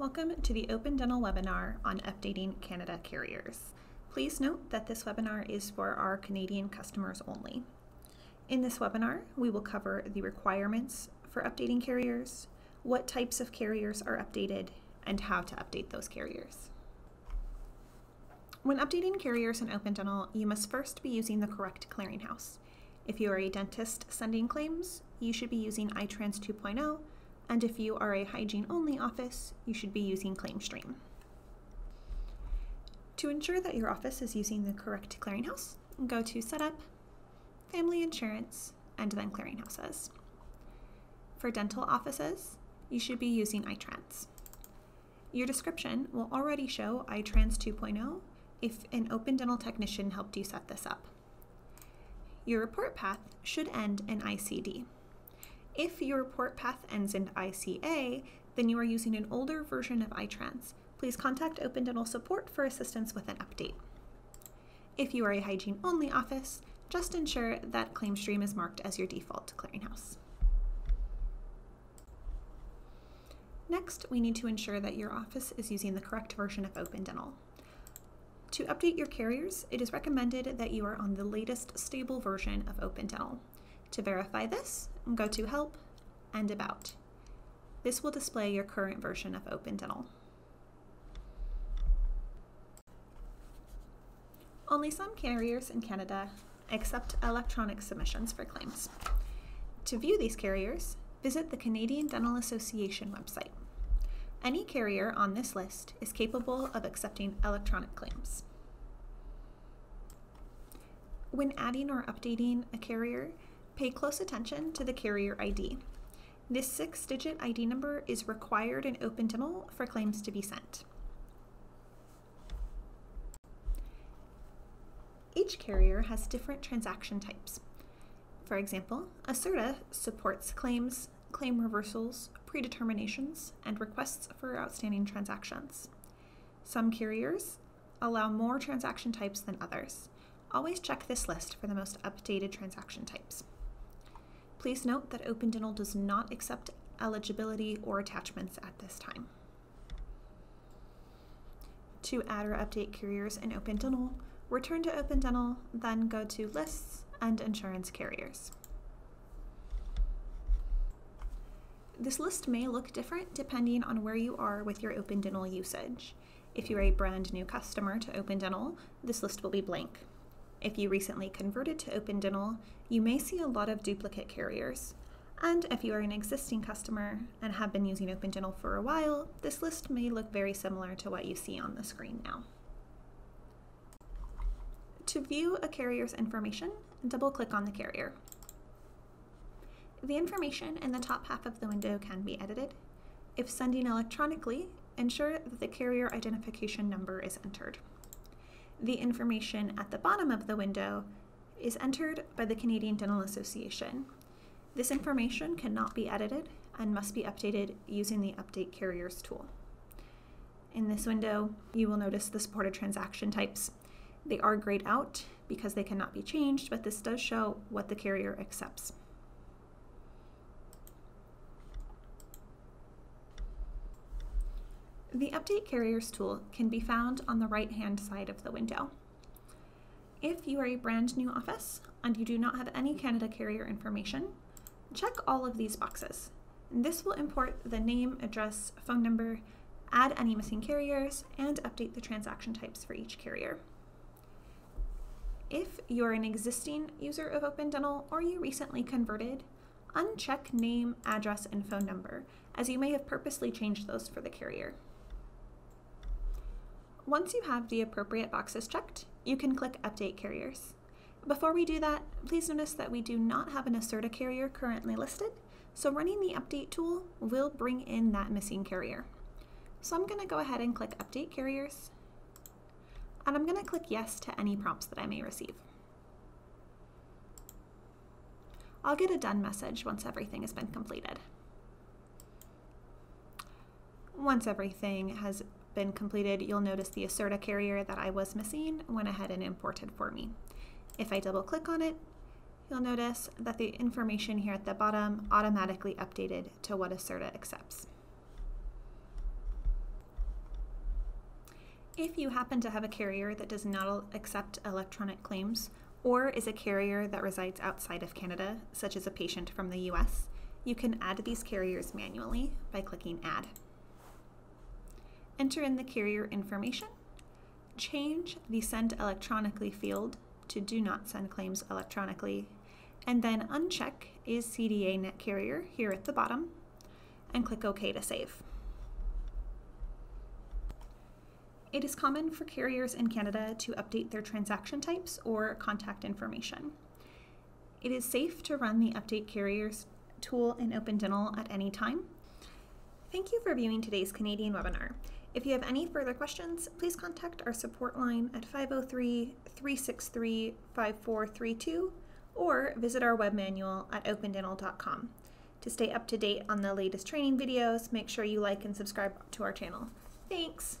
Welcome to the Open Dental webinar on updating Canada carriers. Please note that this webinar is for our Canadian customers only. In this webinar, we will cover the requirements for updating carriers, what types of carriers are updated, and how to update those carriers. When updating carriers in Open Dental, you must first be using the correct clearinghouse. If you are a dentist sending claims, you should be using iTrans 2.0 and if you are a hygiene only office, you should be using ClaimStream. To ensure that your office is using the correct clearinghouse, go to Setup, Family Insurance, and then Clearinghouses. For dental offices, you should be using iTrans. Your description will already show iTrans 2.0 if an open dental technician helped you set this up. Your report path should end in ICD. If your report path ends in ICA, then you are using an older version of iTrans. Please contact Open Dental Support for assistance with an update. If you are a hygiene only office, just ensure that ClaimStream is marked as your default clearinghouse. Next, we need to ensure that your office is using the correct version of Open Dental. To update your carriers, it is recommended that you are on the latest stable version of Open Dental. To verify this, go to Help and About. This will display your current version of Open Dental. Only some carriers in Canada accept electronic submissions for claims. To view these carriers, visit the Canadian Dental Association website. Any carrier on this list is capable of accepting electronic claims. When adding or updating a carrier, Pay close attention to the carrier ID. This six digit ID number is required in Open for claims to be sent. Each carrier has different transaction types. For example, Accerta supports claims, claim reversals, predeterminations, and requests for outstanding transactions. Some carriers allow more transaction types than others. Always check this list for the most updated transaction types. Please note that Open Dental does not accept eligibility or attachments at this time. To add or update carriers in Open Dental, return to Open Dental, then go to Lists and Insurance Carriers. This list may look different depending on where you are with your Open Dental usage. If you're a brand new customer to Open Dental, this list will be blank. If you recently converted to Open Dental, you may see a lot of duplicate carriers. And if you are an existing customer and have been using Open Dental for a while, this list may look very similar to what you see on the screen now. To view a carrier's information, double-click on the carrier. The information in the top half of the window can be edited. If sending electronically, ensure that the carrier identification number is entered the information at the bottom of the window is entered by the Canadian Dental Association. This information cannot be edited and must be updated using the Update Carriers tool. In this window, you will notice the supported transaction types. They are grayed out because they cannot be changed, but this does show what the carrier accepts. The Update Carriers tool can be found on the right-hand side of the window. If you are a brand new office and you do not have any Canada carrier information, check all of these boxes. This will import the name, address, phone number, add any missing carriers, and update the transaction types for each carrier. If you're an existing user of Open Dental or you recently converted, uncheck name, address, and phone number, as you may have purposely changed those for the carrier. Once you have the appropriate boxes checked, you can click Update Carriers. Before we do that, please notice that we do not have an Accerta carrier currently listed, so running the Update tool will bring in that missing carrier. So I'm going to go ahead and click Update Carriers, and I'm going to click Yes to any prompts that I may receive. I'll get a done message once everything has been completed. Once everything has been completed, you'll notice the Accerta carrier that I was missing went ahead and imported for me. If I double click on it, you'll notice that the information here at the bottom automatically updated to what Accerta accepts. If you happen to have a carrier that does not accept electronic claims or is a carrier that resides outside of Canada, such as a patient from the US, you can add these carriers manually by clicking Add. Enter in the carrier information, change the Send Electronically field to Do Not Send Claims Electronically, and then uncheck Is CDA Net Carrier here at the bottom, and click OK to save. It is common for carriers in Canada to update their transaction types or contact information. It is safe to run the Update Carriers tool in OpenDental at any time. Thank you for viewing today's Canadian webinar. If you have any further questions, please contact our support line at 503 363 5432 or visit our web manual at opendental.com. To stay up to date on the latest training videos, make sure you like and subscribe to our channel. Thanks!